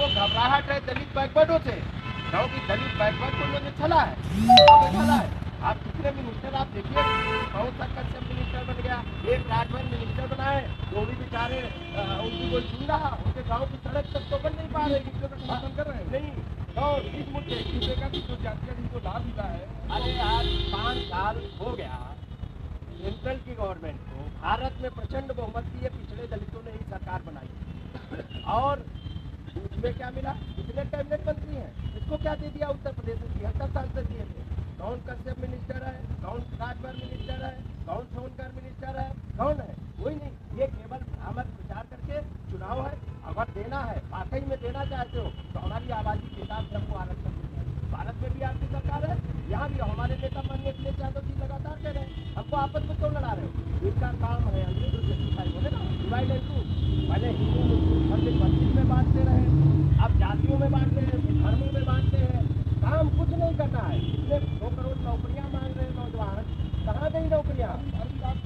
आपको घबराहट है दलित बैकवर्डों से। क्योंकि दलित बैकवर्ड को उन्होंने छला है छला है। आप कितने मिनिस्टर आप देखिए। कौन सा कश्यप मिनिस्टर बन गया। एक राजभर मिनिस्टर बनाए वो भी बेचारे उनकी कोई सुन रहा उनके गाँव की सड़क तक तो बन नहीं पा रही मुद्दे का समाधान कर रहे हैं। नहीं और इस मुद्दे मुद्दे का भी जो जातियाँ जिनको लाभ मिला है। अरे आज पाँच साल हो गया सेंट्रल की गवर्नमेंट को भारत में प्रचंड बहुमत की पिछड़े दलितों ने ही सरकार बनाई। और उसमें क्या मिला? कितने कैबिनेट मंत्री हैं। इसको क्या दे दिया उत्तर प्रदेश में तिहत्तर सांसद दिए थे। कौन कश्यप मिनिस्टर है? कौन राजभर मिनिस्टर है? कौन सोनकर मिनिस्टर है? कौन है? कोई नहीं। ये केवल भ्रामक प्रचार करके चुनाव है। अगर देना है वाकई में देना चाहते हो तो हमारी आबादी के साथ से हमको आरक्षण देना है। भारत में भी आपकी सरकार है। यहाँ भी हमारे नेता माननीय अखिलेश यादव जी लगातार कह रहे हैं, हमको आपस में क्यों लड़ा रहे हो? इनका काम है अंग्रेज़ों से सिखाई बोले ना डिवाइड एंड टू पहले हिंदू बांटते रहे। अब जातियों में बांटते हैं धर्मों में बांटते हैं। काम कुछ नहीं करना है। दो करोड़ नौकरियाँ मांग रहे हैं नौजवान। कहाँ गई नौकरियाँ?